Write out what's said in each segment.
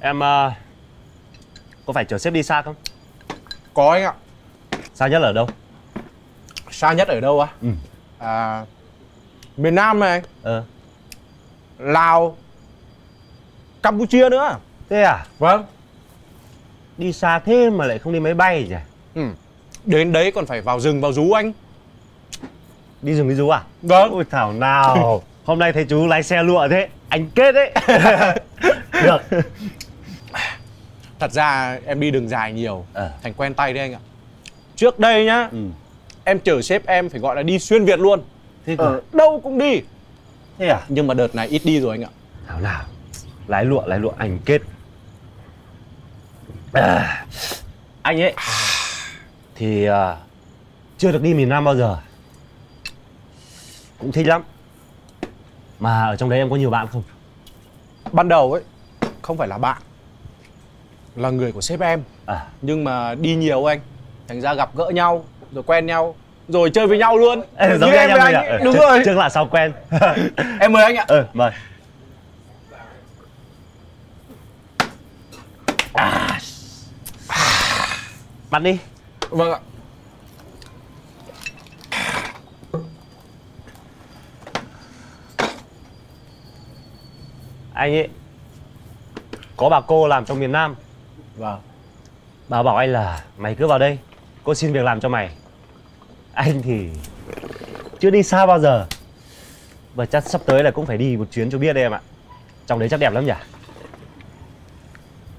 Em ờ, có phải chở sếp đi xa không? Có anh ạ Xa nhất là ở đâu? Xa nhất ở đâu á? Ừ. À, miền Nam này Ờ, Lào Campuchia nữa thế à? Vâng Đi xa thế mà lại không đi máy bay nhỉ? ừ. Đến đấy còn phải vào rừng vào rú anh Đi rừng đi rú à? Vâng Ôi thảo nào Hôm nay thấy chú lái xe lụa thế Anh kết đấy Được Thật ra em đi đường dài nhiều Ờ. Thành quen tay đấy anh ạ. Trước đây nhá ừ. Em chở sếp em phải gọi là đi xuyên Việt luôn. Thế Ở đâu cũng đi. Thế à? Nhưng mà đợt này ít đi rồi anh ạ. Thảo nào Lái lụa lái lụa anh kết. À, Anh ấy Thì à, Chưa được đi miền Nam bao giờ. Cũng thích lắm. Mà ở trong đấy em có nhiều bạn không? Ban đầu ấy Không phải là bạn Là người của sếp em. À. Nhưng mà đi nhiều anh Thành ra gặp gỡ nhau Rồi quen nhau Rồi chơi với nhau luôn. Ê, giống Như anh em với mình à? ấy. Đúng rồi. Trước là sau quen. Em mời anh ạ. Ừ, mời. À. Bắt đi. Vâng ạ. Anh ấy Có bà cô làm trong miền Nam Vâng. Bà bảo anh là Mày cứ vào đây Cô xin việc làm cho mày. Anh thì Chưa đi xa bao giờ Và chắc sắp tới là cũng phải đi một chuyến cho biết đây em ạ. Trong đấy chắc đẹp lắm nhỉ?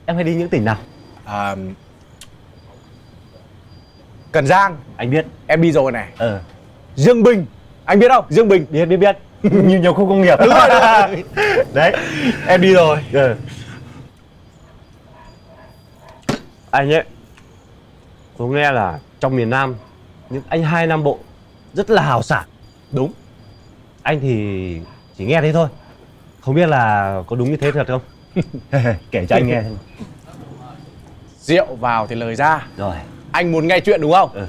Em hay đi những tỉnh nào? À, Cần Giang. Anh biết. Em đi rồi này. Ờ. Dương Bình. Anh biết không? Dương Bình. Biết biết biết. Nhiều nhiều khu công nghiệp. Đúng rồi, đấy. Em đi rồi. Ừ. anh ấy có nghe là trong miền Nam những anh hai Nam Bộ rất là hào sảng. Đúng. Anh thì chỉ nghe thế thôi. Không biết là có đúng như thế thật không? Kể cho anh nghe. Rượu vào thì lời ra. Rồi. Anh muốn nghe chuyện đúng không? Ừ.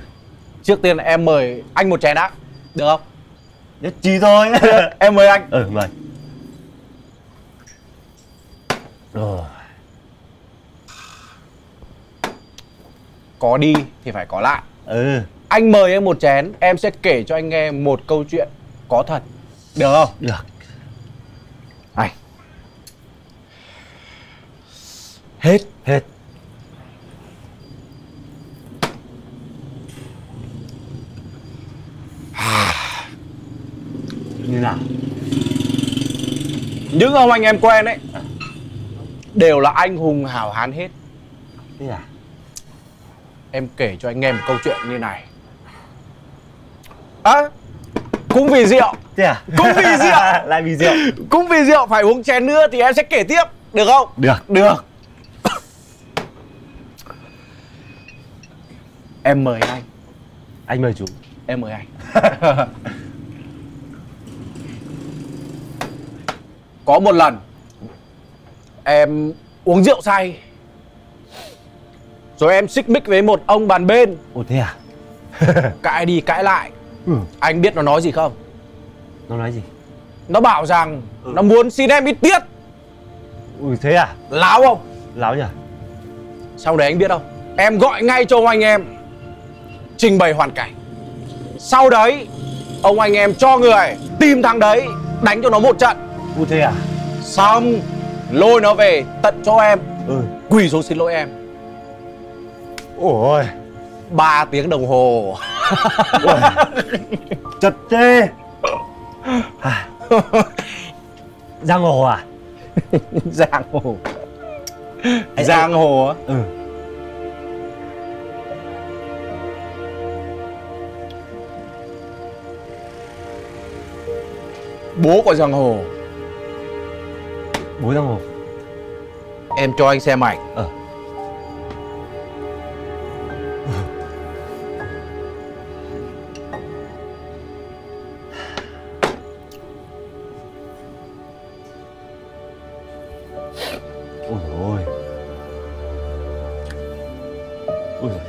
Trước tiên em mời anh một chén đã. Được không? Nhất trí thôi. Em mời anh. Ừ mời. Rồi Có đi thì phải có lại. Ừ. Anh mời em một chén Em sẽ kể cho anh nghe một câu chuyện có thật. Được không? Được. Này. Hết. Hết. Như nào? Những ông anh em quen ấy Đều là anh hùng hào hán hết. Thế à Em kể cho anh nghe một câu chuyện như này. À Cũng vì rượu. Thế à? Cũng vì rượu. lại vì rượu. Cũng vì rượu phải uống chén nữa Thì em sẽ kể tiếp. Được không? Được. Được. Em mời anh. Anh mời chú. Em mời anh. Có một lần Em uống rượu say Rồi em xích mích với một ông bàn bên. Ồ thế à? Cãi đi cãi lại. Ừ. Anh biết nó nói gì không? Nó nói gì? Nó bảo rằng Ừ. Nó muốn xin em ít tiết. Ui thế à? Láo không? Láo nhỉ? Sau đấy anh biết không? Em gọi ngay cho ông anh em Trình bày hoàn cảnh. Sau đấy Ông anh em cho người Tìm thằng đấy Đánh cho nó một trận. Ui thế à? Xong Lôi nó về tận cho em. Ừ. Quỳ xuống xin lỗi em ôi. Ba tiếng đồng hồ. Chật thế à. giang hồ à? Giang hồ. Giang hồ á? Ừ. Bố của giang hồ. Bố giang hồ. Em cho anh xem ảnh. Ờ ôi ôi. Ui giời.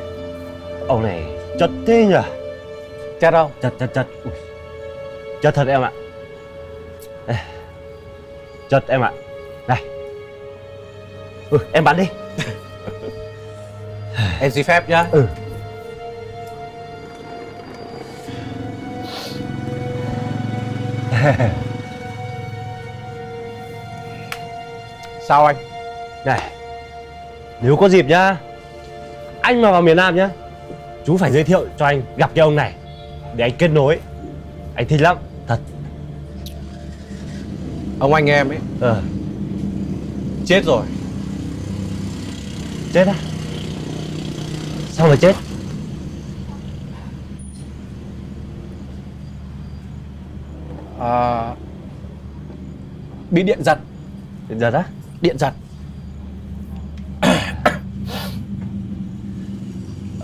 ông này chất thế nhỉ? Chết không? Chất chất chất ui. chất thật em ạ. Ê. chất em ạ. Này. Ừ, em bắn đi. Em xin phép nhá. Ừ Sao anh? này nếu có dịp nhá anh mà vào miền Nam nhá chú phải giới thiệu cho anh gặp cái ông này để anh kết nối. Anh thích lắm thật. Ông anh em ấy ờ. chết rồi. Chết á? Sao mà chết? À, Bị điện giật. Điện giật á Điện giật.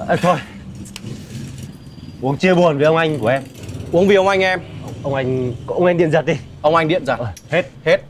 À, thôi. Uống chia buồn với ông anh của em. Uống vì ông anh em. Ông anh ông anh điện giật đi. Ông anh điện giật. Ờ, hết. Hết